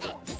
Let's go.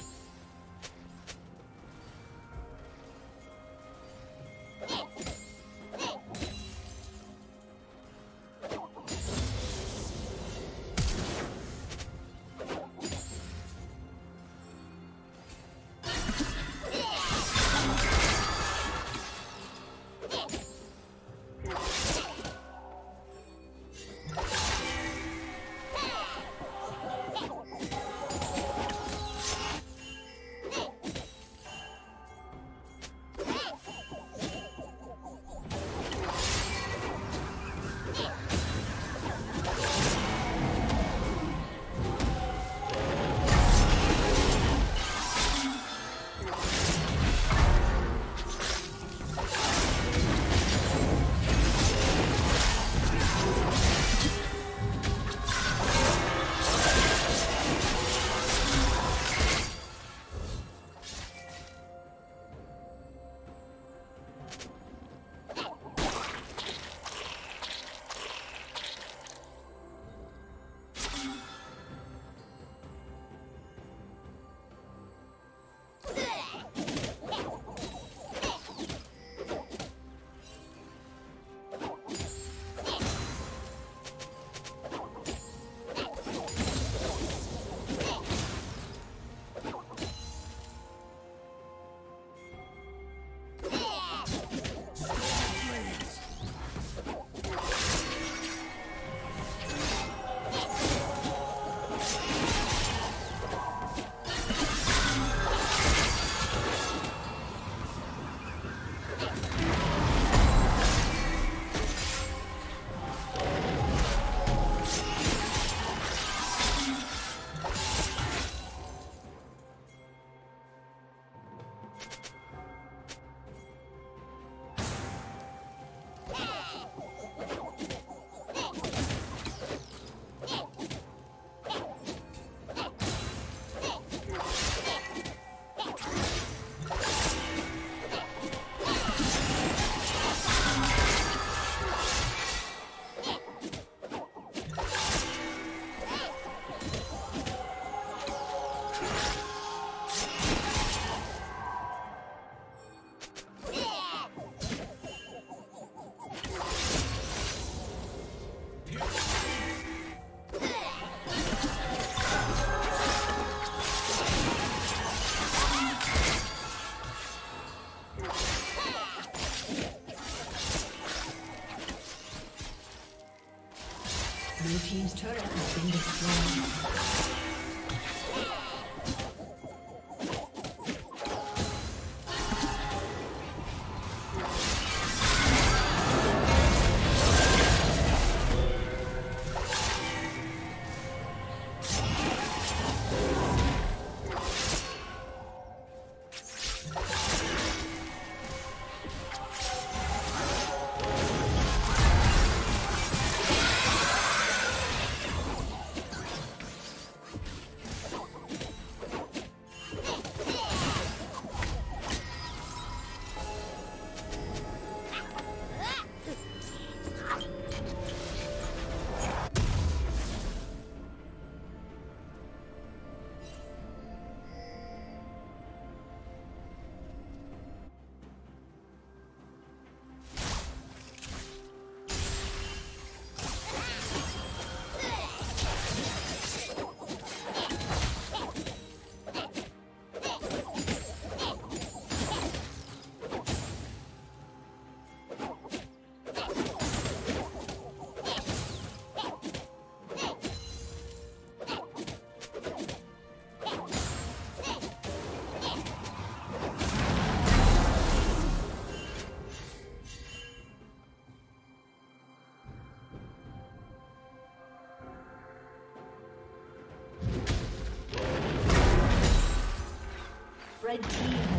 Red team